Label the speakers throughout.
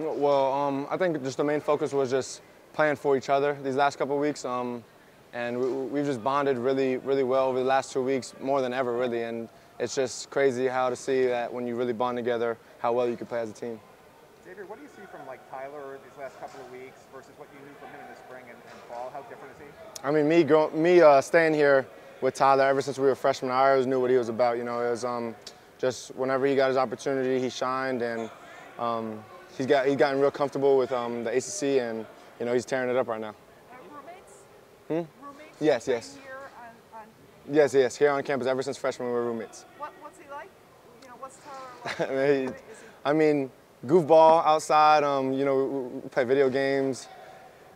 Speaker 1: Well, um, I think just the main focus was just playing for each other these last couple of weeks. Um, and we, have just bonded really, really well over the last two weeks, more than ever, really. And it's just crazy how to see that when you really bond together, how well you can play as a team.
Speaker 2: Xavier, what do you see from like Tyler these last couple of weeks versus what you knew from him in the spring and, and fall? How different is he?
Speaker 1: I mean, me, grow, me uh, staying here with Tyler ever since we were freshmen, I always knew what he was about. You know, it was um, just whenever he got his opportunity, he shined, and um, he's got he's gotten real comfortable with um, the ACC, and you know he's tearing it up right now.
Speaker 3: Uh, roommates?
Speaker 1: Hmm?
Speaker 3: Roommates?
Speaker 1: Yes, yes.
Speaker 3: On, on
Speaker 1: yes, yes. Here on campus, ever since freshman, we were roommates.
Speaker 3: What, what's he like? You know, what's Tyler like? I mean,
Speaker 1: I mean, goofball outside. Um, you know, we play video games.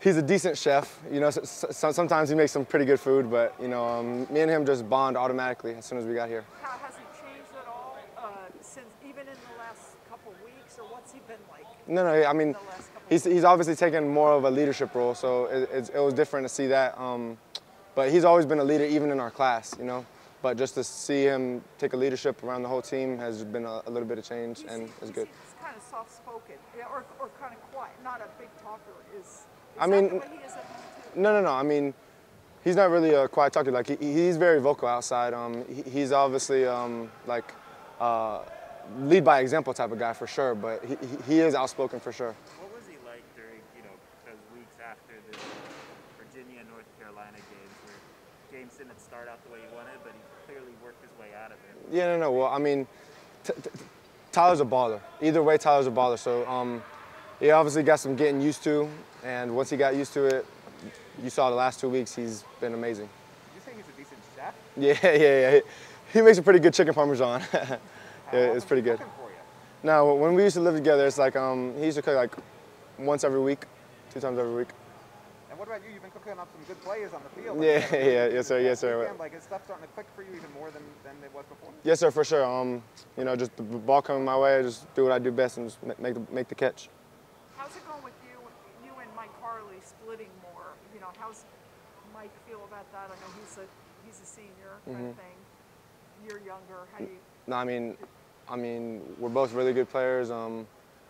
Speaker 1: He's a decent chef. You know, so, sometimes he makes some pretty good food, but you know, um, me and him just bond automatically as soon as we got here.
Speaker 3: How has he changed at all uh, since even in the last couple weeks, or what's he been like?
Speaker 1: No, no. I mean, he's he's obviously taken more of a leadership role, so it, it, it was different to see that. Um, but he's always been a leader, even in our class. You know. But just to see him take a leadership around the whole team has been a, a little bit of change,
Speaker 3: he's,
Speaker 1: and it's good.
Speaker 3: He's kind of soft-spoken, or, or kind of quiet, not a big talker. Is, is
Speaker 1: I mean, no, no, no. I mean, he's not really a quiet talker. Like he, he's very vocal outside. Um, he, he's obviously um, like uh, lead by example type of guy for sure. But he, he is outspoken for sure.
Speaker 4: What was he like during you know those weeks after the Virginia North Carolina games where games didn't start out the way he wanted, but he clearly worked his way out of it?
Speaker 1: Yeah, no, no. Well, I mean, Tyler's a baller. Either way, Tyler's a baller. So um, he obviously got some getting used to, and once he got used to it, you saw the last two weeks, he's been amazing.
Speaker 2: You say he's a decent chef?
Speaker 1: Yeah, yeah, yeah. He, he makes a pretty good chicken parmesan. yeah, it's pretty good. Now, when we used to live together, it's like um, he used to cook like once every week, two times every week.
Speaker 2: And what about you? You've been cooking up some good players on the field.
Speaker 1: Yeah, yeah, yes, sir, yes, sir.
Speaker 2: Like, is stuff starting to click for you even more than, than it was before?
Speaker 1: Yes, sir, for sure. Um, you know, just the ball coming my way, I just do what I do best and just make the, make the catch.
Speaker 3: How's it going with you, you and Mike Harley splitting more? You know, how's Mike feel about that? I know he's a he's a senior kind mm-hmm. of thing. You're younger. How do you?
Speaker 1: No, I mean, I mean, we're both really good players. Um,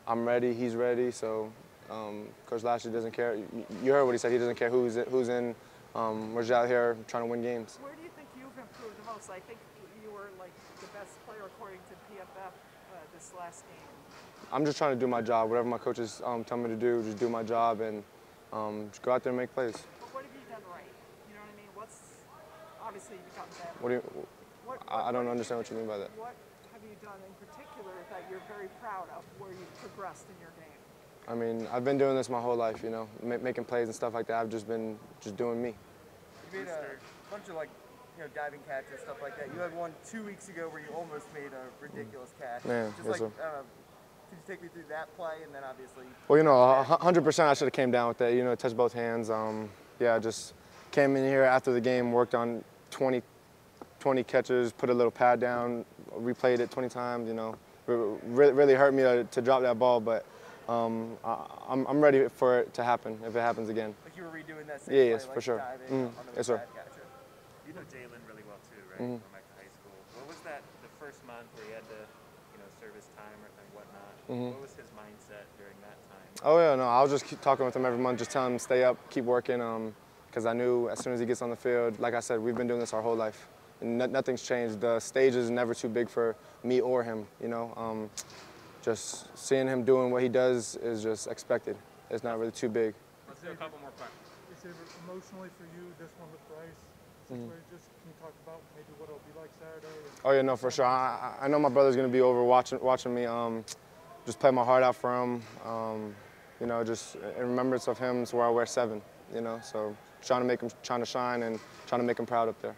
Speaker 1: I'm ready. He's ready. So, um, Coach Lashlee doesn't care. You heard what he said. He doesn't care who's in, who's in. Um, we're just out here trying to win games.
Speaker 3: Where do you think you've improved the most? I think you were like the best player according to PFF uh, this last game.
Speaker 1: I'm just trying to do my job. Whatever my coaches um, tell me to do, just do my job and um, just go out there and make plays.
Speaker 3: But what have you done right? You know what I mean? What's obviously you've gotten better.
Speaker 1: What do you? What, what, I, I don't understand what you mean by that.
Speaker 3: What have you done in particular that you're very proud of, where you've progressed in your game?
Speaker 1: I mean, I've been doing this my whole life, you know, making plays and stuff like that. I've just been just doing me.
Speaker 2: You made a bunch of like, you know, diving catches, stuff like that. You had one two weeks ago where you almost made a ridiculous catch.
Speaker 1: Man,
Speaker 2: just
Speaker 1: yes,
Speaker 2: like, I don't know, could you take me through that play and then obviously?
Speaker 1: Well, you know, 100% I should have came down with that. You know, touched both hands. Um, yeah, just came in here after the game, worked on 20, 20 catches, put a little pad down, replayed it 20 times. You know, really, really hurt me to, to drop that ball, but um, I, am I'm ready for it to happen if it happens again.
Speaker 2: Like you were redoing that same
Speaker 1: yeah, yes,
Speaker 2: like
Speaker 1: for sure. Mm, yes, sir.
Speaker 4: Gotcha. You know Jalen really well too, right? Mm -hmm. From back to high school. What was that the first month where he had to, you know, serve his time and whatnot? Mm -hmm. What was his mindset during that time?
Speaker 1: Oh yeah, no, I was just keep talking with him every month, just telling him stay up, keep working, because um, I knew as soon as he gets on the field, like I said, we've been doing this our whole life. And nothing's changed. The stage is never too big for me or him, you know. Um, just seeing him doing what he does is just expected. It's not really too big.
Speaker 5: Let's do a couple more questions. Is it emotionally for you, this one with Bryce? Mm -hmm. Just can you talk about maybe what it'll be like Saturday?
Speaker 1: Oh yeah, no, for sure. I, I know my brother's gonna be over watching watching me. Um, just play my heart out for him. Um, you know, just in remembrance of him is where I wear seven. You know, so trying to make him trying to shine and trying to make him proud up there.